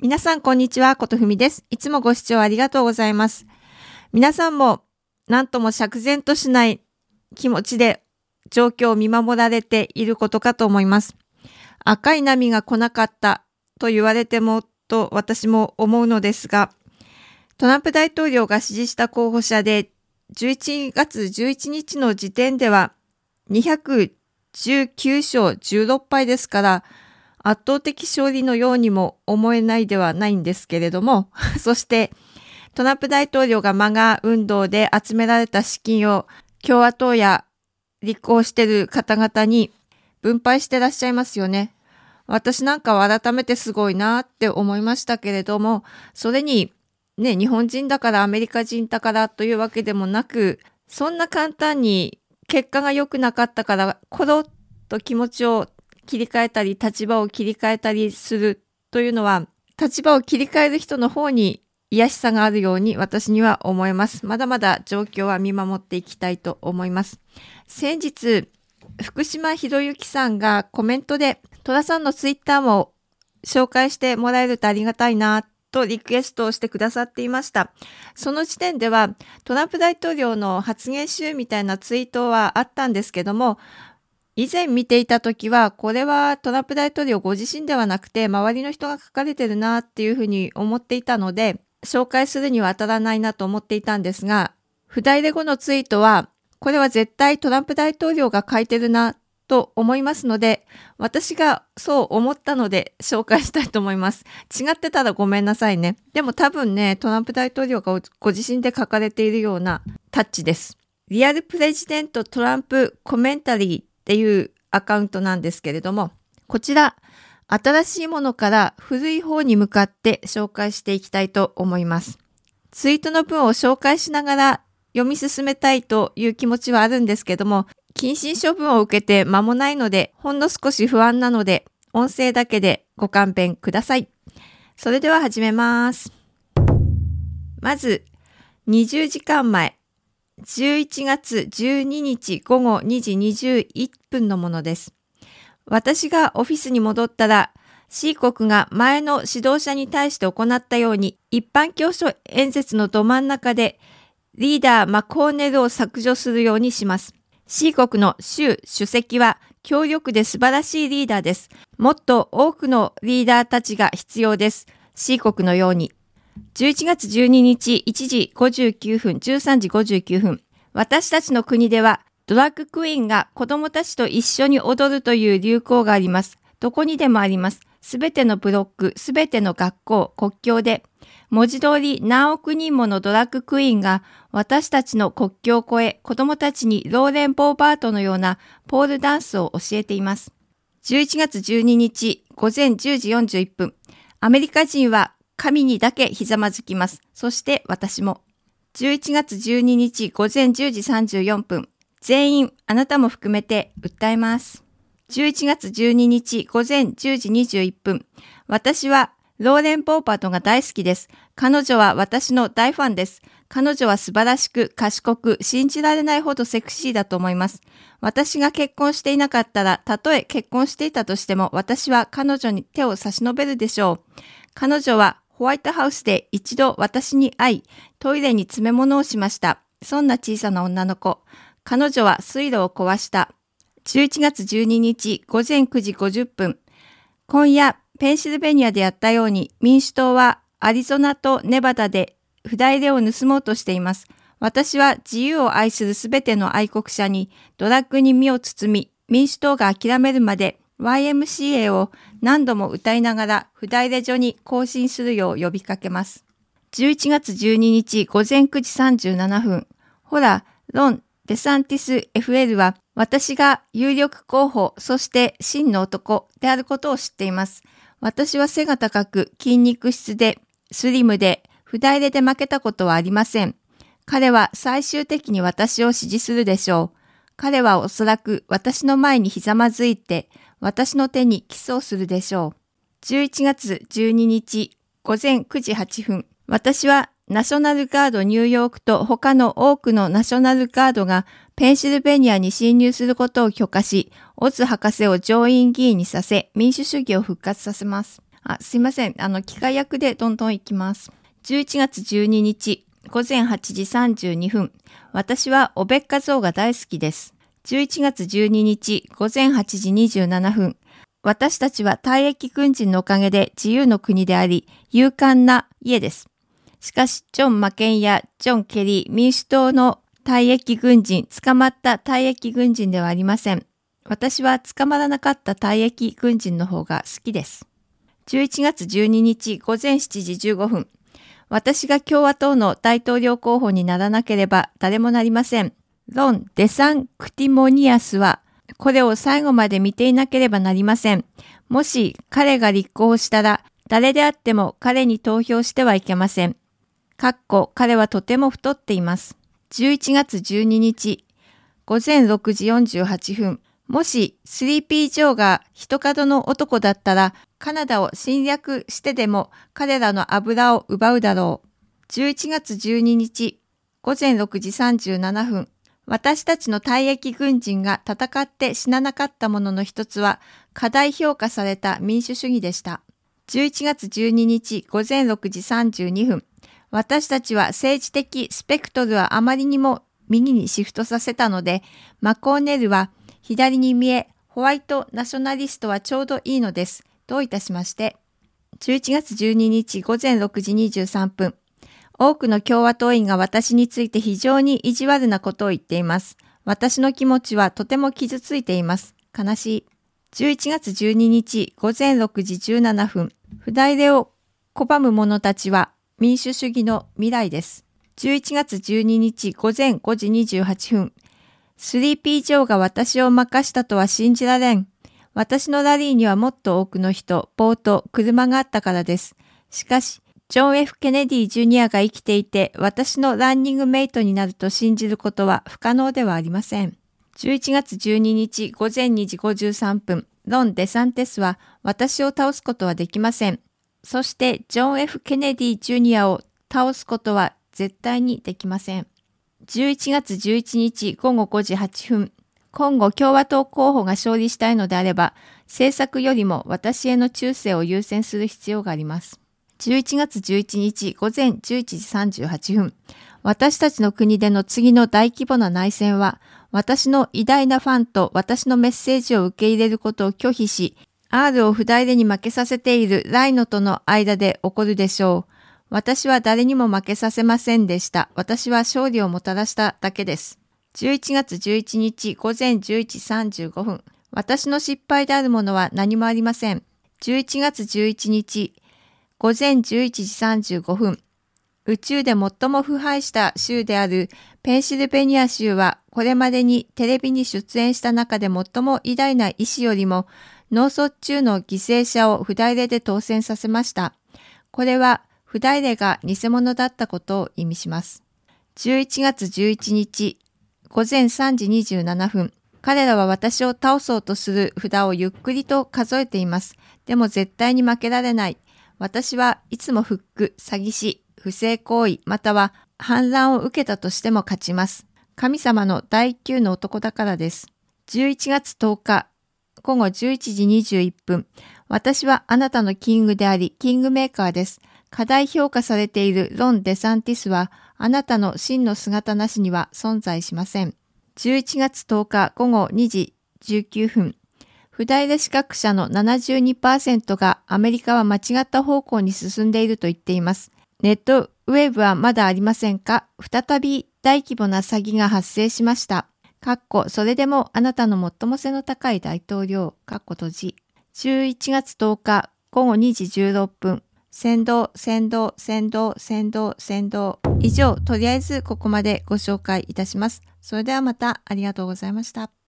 皆さん、こんにちは。ことふみです。いつもご視聴ありがとうございます。皆さんも、なんとも釈然としない気持ちで状況を見守られていることかと思います。赤い波が来なかったと言われてもと私も思うのですが、トランプ大統領が支持した候補者で11月11日の時点では219勝16敗ですから、圧倒的勝利のようにも思えないではないんですけれども、そしてトランプ大統領がマガ運動で集められた資金を共和党や立候補してる方々に分配してらっしゃいますよね。私なんかは改めてすごいなって思いましたけれども、それにね、日本人だからアメリカ人だからというわけでもなく、そんな簡単に結果が良くなかったから、コロッと気持ちを切り替えたり、立場を切り替えたりするというのは、立場を切り替える人の方に癒しさがあるように私には思えます。まだまだ状況は見守っていきたいと思います。先日、福島博之さんがコメントで、戸田さんのツイッターも紹介してもらえるとありがたいなとリクエストをしてくださっていました。その時点ではトランプ大統領の発言集みたいなツイートはあったんですけども、以前見ていた時は、これはトランプ大統領ご自身ではなくて、周りの人が書かれてるなっていうふうに思っていたので、紹介するには当たらないなと思っていたんですが、不代で後のツイートは、これは絶対トランプ大統領が書いてるなと思いますので、私がそう思ったので紹介したいと思います。違ってたらごめんなさいね。でも多分ね、トランプ大統領がご自身で書かれているようなタッチです。リアルプレジデントトランプコメンタリーっていうアカウントなんですけれども、こちら、新しいものから古い方に向かって紹介していきたいと思います。ツイートの文を紹介しながら読み進めたいという気持ちはあるんですけども、謹慎処分を受けて間もないので、ほんの少し不安なので、音声だけでご勘弁ください。それでは始めます。まず、20時間前、11月12日午後2時21分のものです。私がオフィスに戻ったら、C 国が前の指導者に対して行ったように、一般教書演説のど真ん中で、リーダーマコーネルを削除するようにします。C 国の習主席は強力で素晴らしいリーダーです。もっと多くのリーダーたちが必要です。C 国のように。11月12日1時59分、13時59分。私たちの国ではドラッグクイーンが子供たちと一緒に踊るという流行があります。どこにでもあります。すべてのブロック、すべての学校、国境で、文字通り何億人ものドラッグクイーンが私たちの国境を越え子供たちにローレン・ボーバートのようなポールダンスを教えています。11月12日午前10時41分、アメリカ人は神にだけひざまずきます。そして私も。11月12日午前10時34分、全員あなたも含めて訴えます。11月12日午前10時21分、私はローレン・ポーパートが大好きです。彼女は私の大ファンです。彼女は素晴らしく、賢く、信じられないほどセクシーだと思います。私が結婚していなかったら、たとえ結婚していたとしても、私は彼女に手を差し伸べるでしょう。彼女はホワイトハウスで一度私に会い、トイレに詰め物をしました。そんな小さな女の子。彼女は水路を壊した。11月12日午前9時50分。今夜、ペンシルベニアでやったように民主党はアリゾナとネバダで不代でを盗もうとしています。私は自由を愛するすべての愛国者にドラッグに身を包み、民主党が諦めるまで YMCA を何度も歌いながら不代レジョに更新するよう呼びかけます。11月12日午前9時37分。ほら、ロン・デサンティス FL は私が有力候補、そして真の男であることを知っています。私は背が高く筋肉質でスリムで不代レで負けたことはありません。彼は最終的に私を支持するでしょう。彼はおそらく私の前にひざまずいて私の手にキスをするでしょう。11月12日午前9時8分、私はナショナルガードニューヨークと他の多くのナショナルガードがペンシルベニアに侵入することを許可し、オズ博士を上院議員にさせ、民主主義を復活させます。あ、すいません。あの、機械役でどんどん行きます。11月12日、午前8時32分。私はおべっか像が大好きです。11月12日、午前8時27分。私たちは退役軍人のおかげで自由の国であり、勇敢な家です。しかし、ジョン・マケンやジョン・ケリー、民主党の退役軍人、捕まった退役軍人ではありません。私は捕まらなかった退役軍人の方が好きです。11月12日午前7時15分。私が共和党の大統領候補にならなければ誰もなりません。ロン・デサン・クティモニアスは、これを最後まで見ていなければなりません。もし彼が立候補したら、誰であっても彼に投票してはいけません。かっこ、彼はとても太っています。11月12日、午前6時48分。もし、スリーピー・ジョーが人角の男だったら、カナダを侵略してでも彼らの油を奪うだろう。11月12日、午前6時37分。私たちの退役軍人が戦って死ななかったものの一つは、過大評価された民主主義でした。11月12日午前6時32分。私たちは政治的スペクトルはあまりにも右にシフトさせたので、マコーネルは左に見え、ホワイトナショナリストはちょうどいいのです。どういたしまして。11月12日午前6時23分。多くの共和党員が私について非常に意地悪なことを言っています。私の気持ちはとても傷ついています。悲しい。11月12日午前6時17分。不代でを拒む者たちは民主主義の未来です。11月12日午前5時28分。スリーピー・ジョーが私を任したとは信じられん。私のラリーにはもっと多くの人、ボート、車があったからです。しかし、ジョン・ F・ ケネディ・ジュニアが生きていて、私のランニングメイトになると信じることは不可能ではありません。11月12日午前2時53分、ロン・デサンテスは私を倒すことはできません。そしてジョン・ F・ ケネディ・ジュニアを倒すことは絶対にできません。11月11日午後5時8分、今後共和党候補が勝利したいのであれば、政策よりも私への忠誠を優先する必要があります。11月11日午前11時38分、私たちの国での次の大規模な内戦は、私の偉大なファンと私のメッセージを受け入れることを拒否し、R を不代でに負けさせているライノとの間で起こるでしょう。私は誰にも負けさせませんでした。私は勝利をもたらしただけです。11月11日午前11時35分。私の失敗であるものは何もありません。11月11日午前11時35分。宇宙で最も腐敗した州であるペンシルベニア州はこれまでにテレビに出演した中で最も偉大な医師よりも脳卒中の犠牲者を不代例で当選させました。これは不代例が偽物だったことを意味します。11月11日午前3時27分、彼らは私を倒そうとする札をゆっくりと数えています。でも絶対に負けられない。私はいつもフック、詐欺師、不正行為、または反乱を受けたとしても勝ちます。神様の第9の男だからです。11月10日、午後11時21分、私はあなたのキングであり、キングメーカーです。過大評価されているロン・デサンティスは、あなたの真の姿なしには存在しません。11月10日午後2時19分、不代で資格者の72%がアメリカは間違った方向に進んでいると言っています。ネットウェーブはまだありませんか？再び大規模な詐欺が発生しました。かっこ、それでもあなたの最も背の高い大統領、かっこ閉じ。11月10日午後2時16分、先導、先導、先導、先導、先導。以上、とりあえずここまでご紹介いたします。それではまたありがとうございました。